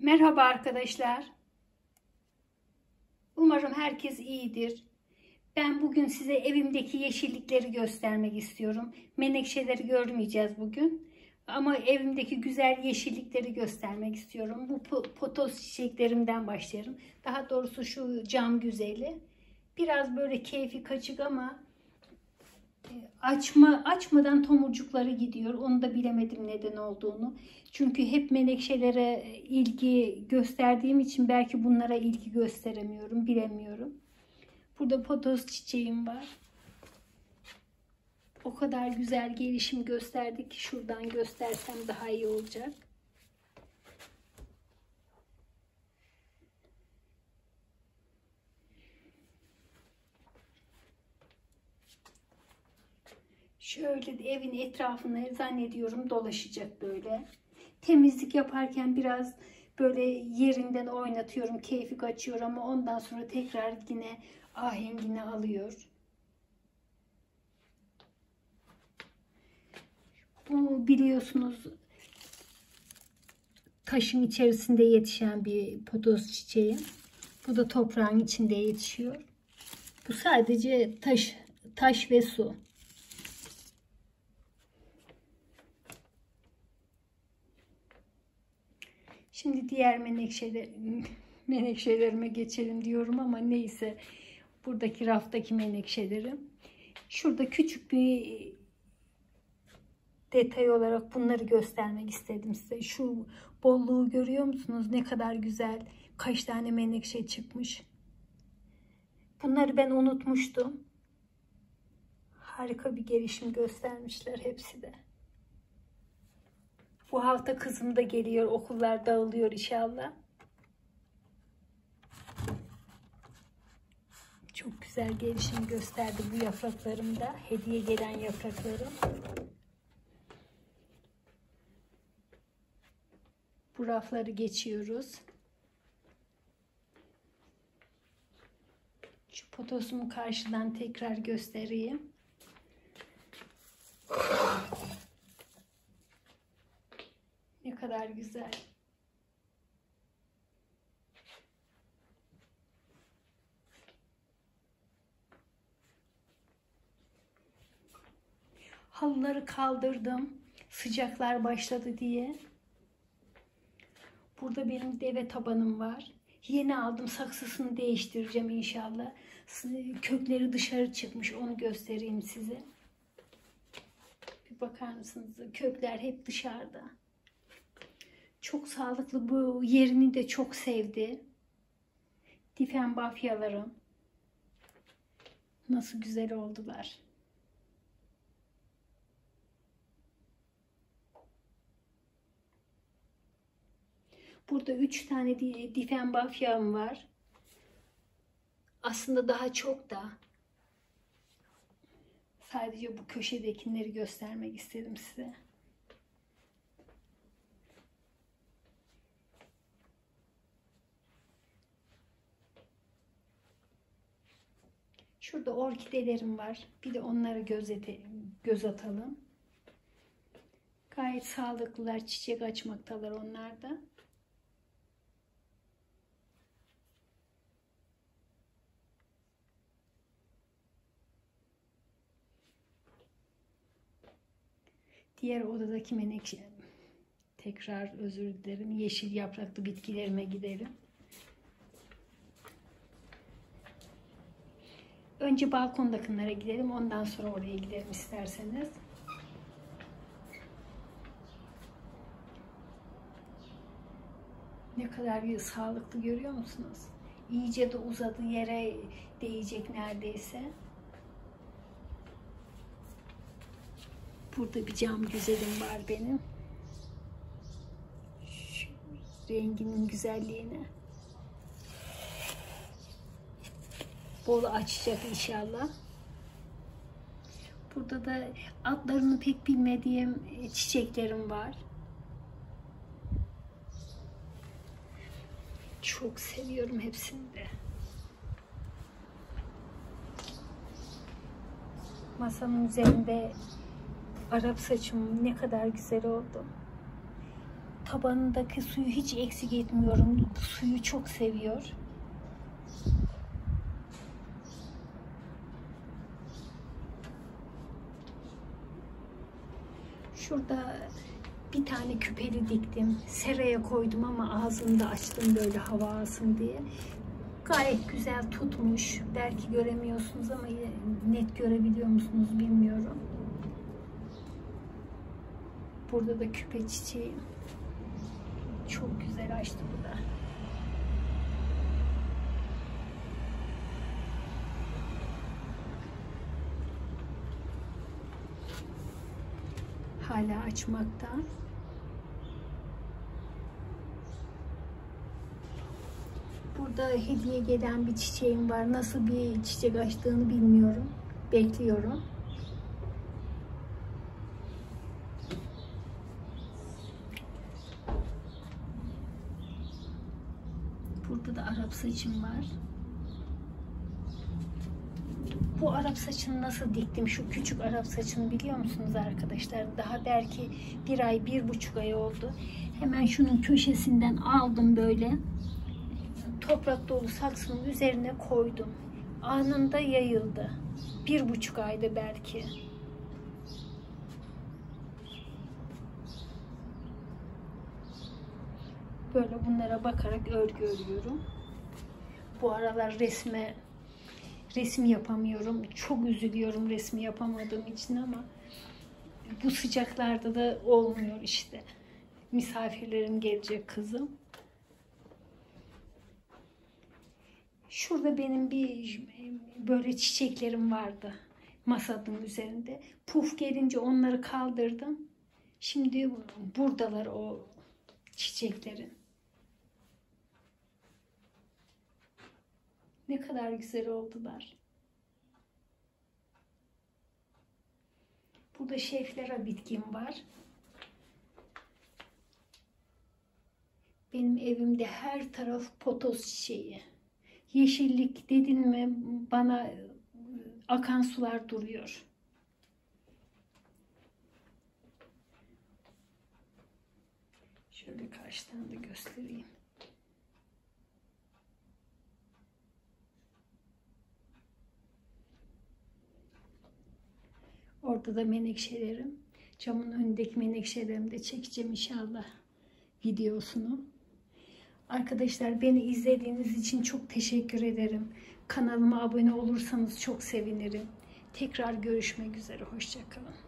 Merhaba arkadaşlar. Umarım herkes iyidir. Ben bugün size evimdeki yeşillikleri göstermek istiyorum. Menekşeleri görmeyeceğiz bugün. Ama evimdeki güzel yeşillikleri göstermek istiyorum. Bu potos çiçeklerimden başlayalım. Daha doğrusu şu cam güzeli. Biraz böyle keyfi kaçık ama açma açmadan tomurcukları gidiyor. Onu da bilemedim neden olduğunu. Çünkü hep menekşelere ilgi gösterdiğim için belki bunlara ilgi gösteremiyorum, bilemiyorum. Burada potos çiçeğim var. O kadar güzel gelişim gösterdi ki şuradan göstersem daha iyi olacak. Şöyle evin etrafını zannediyorum dolaşacak böyle. Temizlik yaparken biraz böyle yerinden oynatıyorum, keyfi kaçıyor ama ondan sonra tekrar yine ahengini alıyor. Bu biliyorsunuz taşın içerisinde yetişen bir potos çiçeği. Bu da toprağın içinde yetişiyor. Bu sadece taş, taş ve su. Şimdi diğer menekşeler, menekşelerime geçelim diyorum ama neyse. Buradaki raftaki menekşelerim. Şurada küçük bir detay olarak bunları göstermek istedim size. Şu bolluğu görüyor musunuz? Ne kadar güzel. Kaç tane menekşe çıkmış. Bunları ben unutmuştum. Harika bir gelişim göstermişler hepsi de. Bu hafta kızım da geliyor. Okullar dağılıyor inşallah. Çok güzel gelişim gösterdi bu yapraklarımda. Hediye gelen yapraklarım. Bu rafları geçiyoruz. Şu potosumu karşıdan tekrar göstereyim. Ne kadar güzel. Halıları kaldırdım. Sıcaklar başladı diye. Burada benim deve tabanım var. Yeni aldım. Saksısını değiştireceğim inşallah. Kökleri dışarı çıkmış. Onu göstereyim size. Bir bakar mısınız? Kökler hep dışarıda. Çok sağlıklı. Bu yerini de çok sevdi. Difen bafyalarım. Nasıl güzel oldular. Burada üç tane difen bafyam var. Aslında daha çok da. Sadece bu köşedekileri göstermek istedim size. Şurada orkidelerim var. Bir de onları göz, ete, göz atalım. Gayet sağlıklılar. Çiçek açmaktalar onlar da. Diğer odadaki menekşe tekrar özür dilerim. Yeşil yapraklı bitkilerime gidelim. Önce balkondakilere gidelim. Ondan sonra oraya gidelim isterseniz. Ne kadar sağlıklı görüyor musunuz? İyice de uzadı yere değecek neredeyse. Burada bir cam güzelim var benim. Şu renginin güzelliğine. Bol açacak inşallah. Burada da adlarını pek bilmediğim e, çiçeklerim var. Çok seviyorum hepsini de. Masamın üzerinde Arap saçım ne kadar güzel oldu. tabanındaki suyu hiç eksik etmiyorum. Suyu çok seviyor. Şurada bir tane küpeli diktim. Seraya koydum ama ağzını da açtım böyle hava alsın diye. Gayet güzel tutmuş. Belki göremiyorsunuz ama net görebiliyor musunuz bilmiyorum. Burada da küpe çiçeği. Çok güzel açtı bu da. Hala açmakta. Burada hediye gelen bir çiçeğim var. Nasıl bir çiçek açtığını bilmiyorum. Bekliyorum. Burada da Arap saçım var. Bu Arap saçını nasıl diktim? Şu küçük Arap saçını biliyor musunuz arkadaşlar? Daha belki bir ay, bir buçuk ay oldu. Hemen şunun köşesinden aldım böyle. Toprak dolu saksının üzerine koydum. Anında yayıldı. Bir buçuk ayda belki. Böyle bunlara bakarak örgü örüyorum. Bu aralar resme resim yapamıyorum. Çok üzülüyorum resmi yapamadığım için ama bu sıcaklarda da olmuyor işte. Misafirlerim gelecek kızım. Şurada benim bir böyle çiçeklerim vardı masanın üzerinde. Puf gelince onları kaldırdım. Şimdi buradalar o çiçeklerin. Ne kadar güzel oldular. Burada şeflera bitkim var. Benim evimde her taraf potos çiçeği. Yeşillik dedin mi bana akan sular duruyor. Şöyle karşıdan da göstereyim. Orada da menekşelerim. Camın önündeki menekşelerimi de çekeceğim inşallah videosunu. Arkadaşlar beni izlediğiniz için çok teşekkür ederim. Kanalıma abone olursanız çok sevinirim. Tekrar görüşmek üzere. Hoşçakalın.